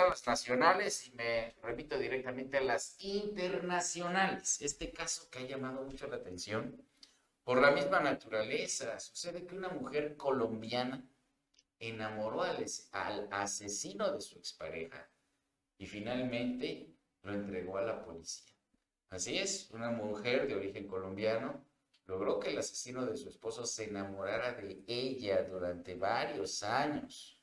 a las nacionales y me remito directamente a las internacionales. Este caso que ha llamado mucho la atención por la misma naturaleza. Sucede que una mujer colombiana enamoró al, al asesino de su expareja y finalmente lo entregó a la policía. Así es, una mujer de origen colombiano logró que el asesino de su esposo se enamorara de ella durante varios años,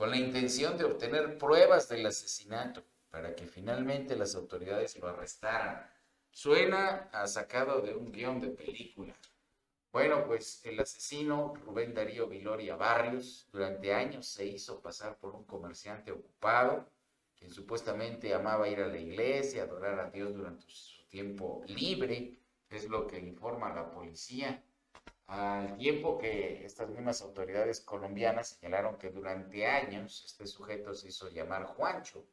con la intención de obtener pruebas del asesinato para que finalmente las autoridades lo arrestaran. Suena a sacado de un guion de película. Bueno, pues el asesino Rubén Darío Viloria Barrios durante años se hizo pasar por un comerciante ocupado, quien supuestamente amaba ir a la iglesia, adorar a Dios durante su tiempo libre, es lo que informa la policía. Al tiempo que estas mismas autoridades colombianas señalaron que durante años este sujeto se hizo llamar Juancho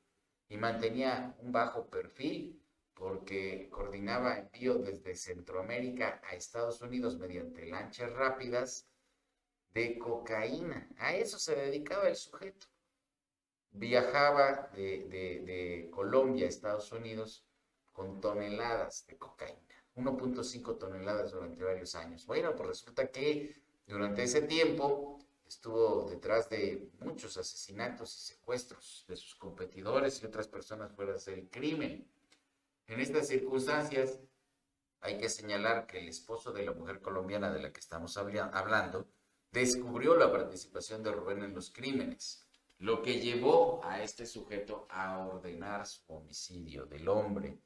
y mantenía un bajo perfil porque coordinaba envío desde Centroamérica a Estados Unidos mediante lanchas rápidas de cocaína. A eso se dedicaba el sujeto. Viajaba de, de Colombia a Estados Unidos con toneladas de cocaína. 1.5 toneladas durante varios años. Bueno, pues resulta que durante ese tiempo estuvo detrás de muchos asesinatos y secuestros de sus competidores y otras personas fuera del crimen. En estas circunstancias, hay que señalar que el esposo de la mujer colombiana de la que estamos hablando descubrió la participación de Rubén en los crímenes, lo que llevó a este sujeto a ordenar su homicidio del hombre.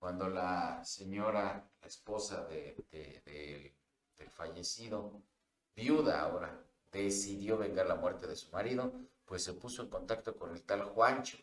Cuando la señora, la esposa de, del fallecido, viuda ahora, decidió vengar la muerte de su marido, pues se puso en contacto con el tal Juancho,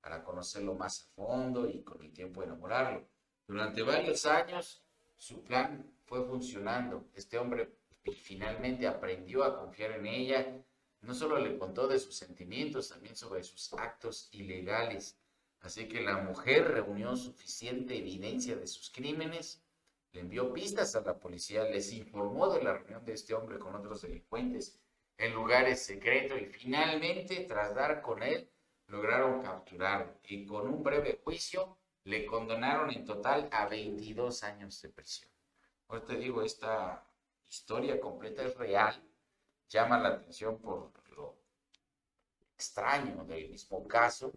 para conocerlo más a fondo y con el tiempo enamorarlo. Durante varios años su plan fue funcionando. Este hombre finalmente aprendió a confiar en ella. No solo le contó de sus sentimientos, también sobre sus actos ilegales. Así que la mujer reunió suficiente evidencia de sus crímenes, le envió pistas a la policía, les informó de la reunión de este hombre con otros delincuentes en lugares secretos y finalmente, tras dar con él, lograron capturarlo y con un breve juicio le condenaron en total a 22 años de prisión. Ahora te digo, esta historia completa es real, llama la atención por lo extraño del mismo caso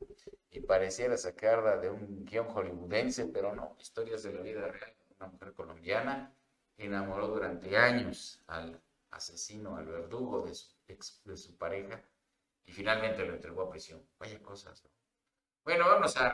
y pareciera sacarla de un guion hollywoodense, pero no, historias de la vida real. Una mujer colombiana enamoró durante años al asesino, al verdugo de su, de su pareja y finalmente lo entregó a prisión. Vaya cosas. Bueno, vamos a